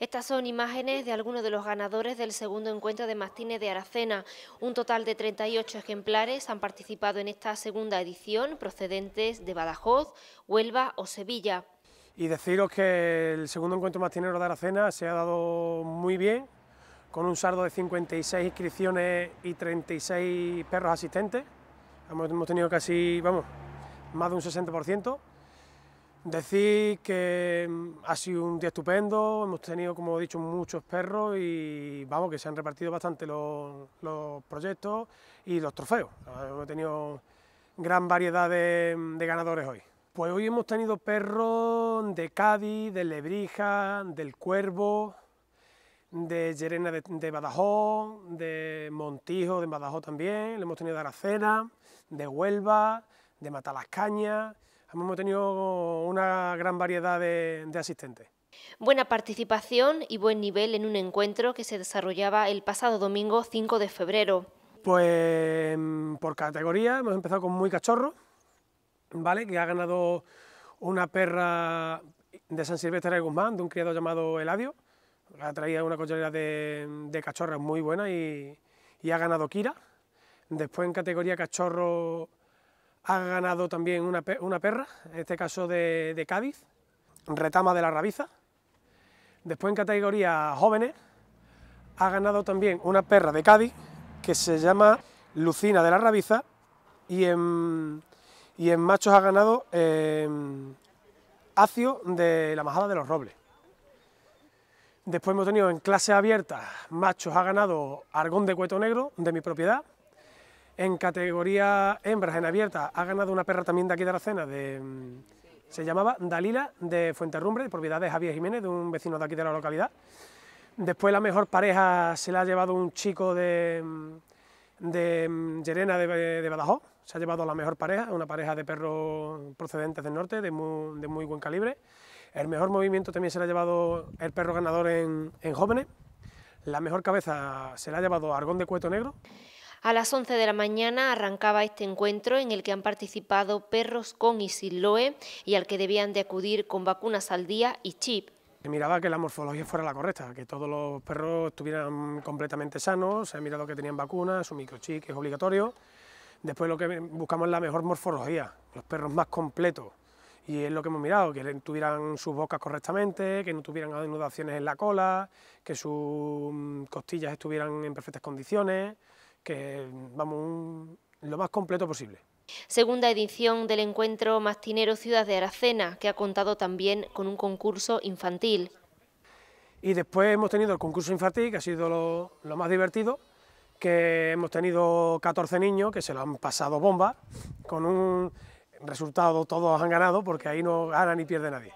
Estas son imágenes de algunos de los ganadores del segundo encuentro de mastines de Aracena. Un total de 38 ejemplares han participado en esta segunda edición, procedentes de Badajoz, Huelva o Sevilla. Y deciros que el segundo encuentro mastinero de Aracena se ha dado muy bien, con un saldo de 56 inscripciones y 36 perros asistentes. Hemos tenido casi, vamos, más de un 60%. Decir que mm, ha sido un día estupendo, hemos tenido, como he dicho, muchos perros y vamos, que se han repartido bastante los, proyectos y los trofeos. Hemos tenido gran variedad de, ganadores hoy. Pues hoy hemos tenido perros de Cádiz, de Lebrija, del Cuervo, de Llerena de, Badajoz, de Montijo de Badajoz también, le hemos tenido de Aracena, de Huelva, de Matalascaña, hemos tenido una gran variedad de, asistentes. Buena participación y buen nivel en un encuentro que se desarrollaba el pasado domingo 5 de febrero. Pues por categoría hemos empezado con Muy Cachorro, ¿vale? que ha ganado una perra de San Silvestre de Guzmán, de un criado llamado Eladio, ha traído una cochera de, de cachorras muy buena y, ha ganado Kira. Después en categoría cachorro ha ganado también una, perra, en este caso de, Cádiz, Retama de la Rabiza. Después en categoría jóvenes ha ganado también una perra de Cádiz que se llama Lucina de la Rabiza y en, machos ha ganado eh, Acio de la Majada de los Robles. Después hemos tenido en clase abierta, machos ha ganado Argón de Cueto Negro, de mi propiedad. En categoría hembras en abierta ha ganado una perra también de aquí de Aracena, de, mm, se llamaba Dalila de Fuenterrumbre, de propiedad de Javier Jiménez, de un vecino de aquí de la localidad. Después la mejor pareja se la ha llevado un chico de, mm, de mm, Llerena de, Badajoz, se ha llevado la mejor pareja, una pareja de perros procedentes del norte, de muy, buen calibre. El mejor movimiento también se le ha llevado el perro ganador en, jóvenes. La mejor cabeza se la ha llevado Argón de Cueto Negro. A las 11 de la mañana arrancaba este encuentro en el que han participado perros con y sin LOE y al que debían de acudir con vacunas al día y chip. Se miraba que la morfología fuera la correcta, que todos los perros estuvieran completamente sanos, se ha mirado que tenían vacunas, su microchip que es obligatorio. Después lo que buscamos es la mejor morfología, los perros más completos, y es lo que hemos mirado, que tuvieran sus bocas correctamente, que no tuvieran adenudaciones en la cola, que sus mm, costillas estuvieran en perfectas condiciones, que vamos, lo más completo posible. Segunda edición del encuentro Mastinero Ciudad de Aracena, que ha contado también con un concurso infantil. Y después hemos tenido el concurso infantil, que ha sido lo, lo más divertido, que hemos tenido 14 niños que se lo han pasado bomba, con un resultado todos han ganado porque ahí no gana ni pierde nadie.